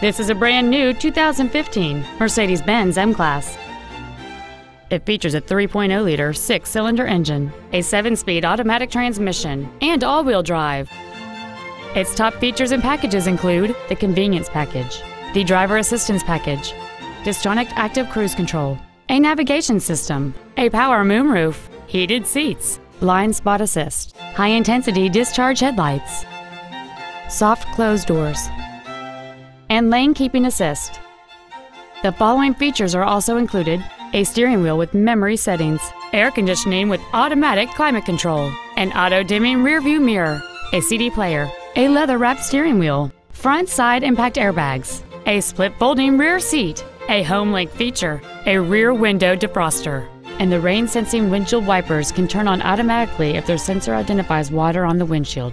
This is a brand new 2015 Mercedes-Benz M-Class. It features a 3.0 liter six cylinder engine, a 7 speed automatic transmission, and all wheel drive. Its top features and packages include the convenience package, the driver assistance package, Distronic active cruise control, a navigation system, a power moonroof, heated seats, blind spot assist, high intensity discharge headlights, soft closed doors, and lane keeping assist. The following features are also included a steering wheel with memory settings, air conditioning with automatic climate control, an auto dimming rearview mirror, a CD player, a leather wrapped steering wheel, front side impact airbags, a split folding rear seat, a home link feature, a rear window defroster, and the rain sensing windshield wipers can turn on automatically if their sensor identifies water on the windshield.